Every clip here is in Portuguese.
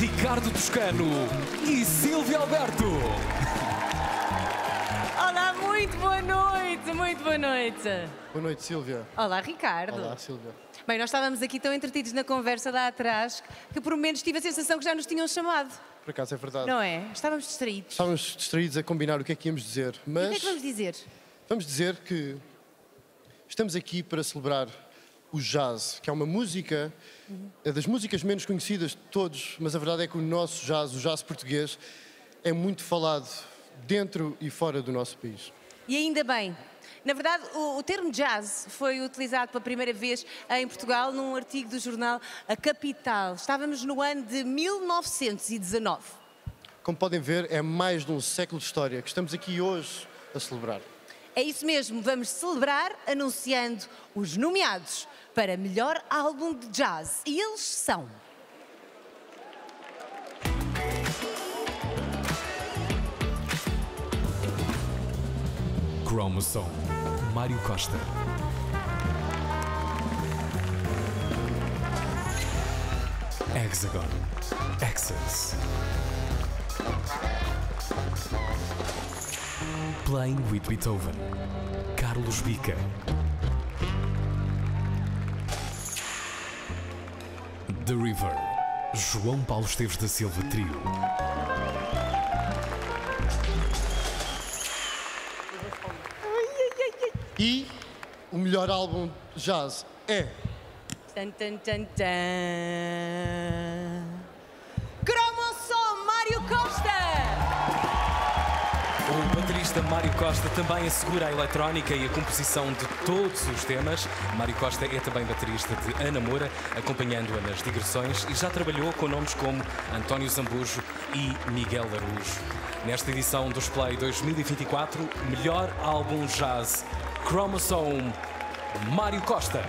Ricardo Toscano e Silvia Alberto. Olá, muito boa noite, muito boa noite. Boa noite, Silvia. Olá, Ricardo. Olá, Silvia. Bem, nós estávamos aqui tão entretidos na conversa lá atrás que por menos tive a sensação que já nos tinham chamado, Por acaso é verdade. não é? Estávamos distraídos. Estávamos distraídos a combinar o que é que íamos dizer, O mas que é que vamos dizer? vamos dizer que estamos aqui para celebrar o jazz, que é uma música, é das músicas menos conhecidas de todos, mas a verdade é que o nosso jazz, o jazz português, é muito falado dentro e fora do nosso país. E ainda bem. Na verdade, o, o termo jazz foi utilizado pela primeira vez em Portugal num artigo do jornal A Capital. Estávamos no ano de 1919. Como podem ver, é mais de um século de história que estamos aqui hoje a celebrar. É isso mesmo, vamos celebrar anunciando os nomeados para melhor álbum de jazz. E eles são. Chromosome, Mário Costa. Hexagon, Access. Playing with Beethoven, Carlos Bica. The River, João Paulo Esteves da Silva Trio. E o melhor álbum de jazz é Tan, tan, tan, tan. Baterista Mário Costa também assegura a eletrónica e a composição de todos os temas. Mário Costa é também baterista de Ana Moura, acompanhando-a nas digressões e já trabalhou com nomes como António Zambujo e Miguel Araújo. Nesta edição do Play 2024, melhor álbum jazz, Chromosome, Mário Costa.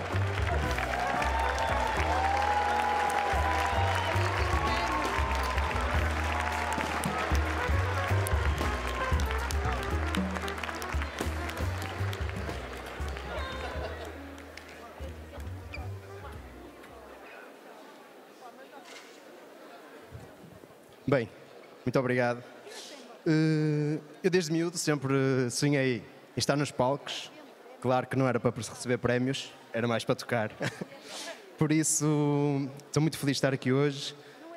Bem, muito obrigado. Eh, eu desde miúdo sempre sonhei em estar nos palcos. Claro que não era para receber prémios, era mais para tocar. Por isso, estou muito feliz de estar aqui hoje.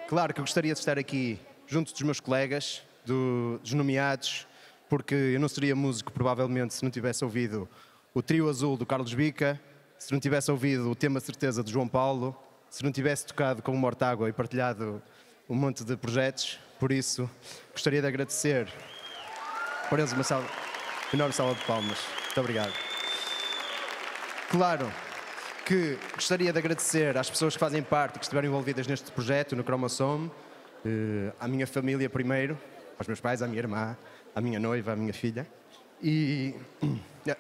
Claro que eu gostaria de estar aqui junto dos meus colegas, do- dos nomeados, porque eu não seria músico provavelmente se não tivesse ouvido o Trio Azul do Carlos Bica, se não tivesse ouvido o tema Certeza do João Paulo, se não tivesse tocado com o Mortágua e partilhado um monte de projetos. Por isso, gostaria de agradecer por eles uma salva, enorme salva de palmas. Muito obrigado. Claro que gostaria de agradecer às pessoas que fazem parte que estiveram envolvidas neste projeto, no Chromosome, eh, à minha família primeiro, aos meus pais, à minha irmã, à minha noiva, à minha filha. E.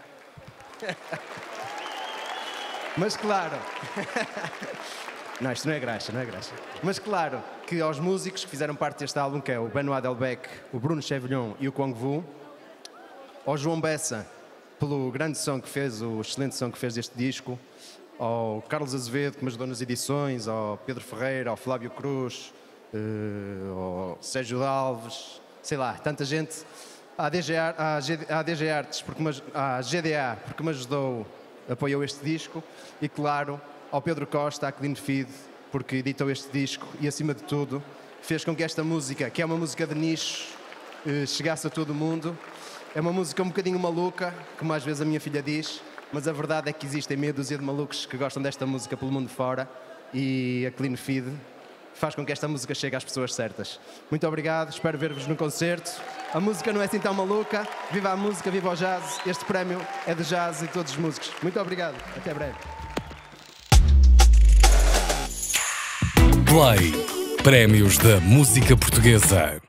Mas claro. Não, isto não é graxa, não é graxa. Mas claro que aos músicos que fizeram parte deste álbum, que é o Benoit Delbecq, o Bruno Chevilhon e o Kwang Vu, ao João Bessa, pelo grande som que fez, o excelente som que fez deste disco, ao Carlos Azevedo, que me ajudou nas edições, ao Pedro Ferreira, ao Flávio Cruz, eh, ao Sérgio Alves, sei lá, tanta gente, à DG, Ar- à GD à DG Artes, porque me, à GDA, porque me ajudou, apoiou este disco, e claro, ao Pedro Costa, à Clean Feed, porque editou este disco e, acima de tudo, fez com que esta música, que é uma música de nicho, eh, chegasse a todo o mundo. É uma música um bocadinho maluca, como às vezes a minha filha diz, mas a verdade é que existem meia dúzia de malucos que gostam desta música pelo mundo fora e a Clean Feed faz com que esta música chegue às pessoas certas. Muito obrigado, espero ver-vos no concerto. A música não é assim tão maluca. Viva a música, viva o jazz. Este prémio é de jazz e todos os músicos. Muito obrigado, até breve. Play, Prémios da Música Portuguesa.